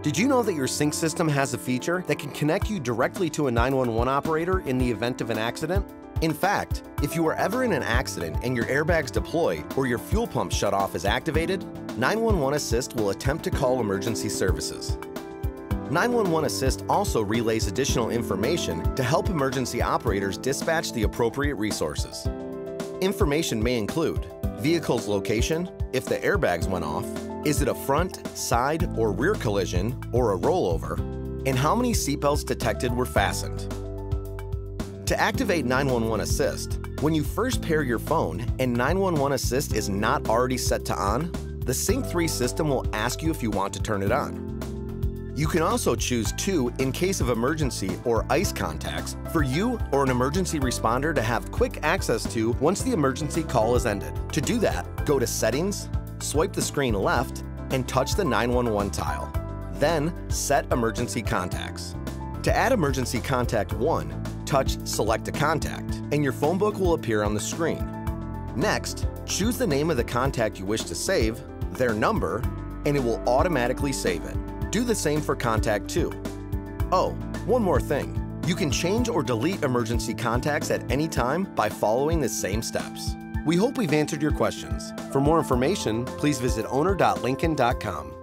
Did you know that your sync system has a feature that can connect you directly to a 911 operator in the event of an accident? In fact, if you are ever in an accident and your airbags deploy or your fuel pump shutoff is activated, 911 Assist will attempt to call emergency services. 911 Assist also relays additional information to help emergency operators dispatch the appropriate resources. Information may include vehicle's location, if the airbags went off, is it a front, side, or rear collision, or a rollover, and how many seatbelts detected were fastened. To activate 911 Assist, when you first pair your phone and 911 Assist is not already set to on, the Sync 3 system will ask you if you want to turn it on. You can also choose two in case of emergency or ICE contacts for you or an emergency responder to have quick access to once the emergency call is ended. To do that, go to Settings, swipe the screen left, and touch the 911 tile. Then, set Emergency Contacts. To add Emergency Contact 1, touch Select a Contact, and your phone book will appear on the screen. Next, choose the name of the contact you wish to save, their number, and it will automatically save it. Do the same for Contact 2. Oh, one more thing. You can change or delete emergency contacts at any time by following the same steps. We hope we've answered your questions. For more information, please visit owner.lincoln.com.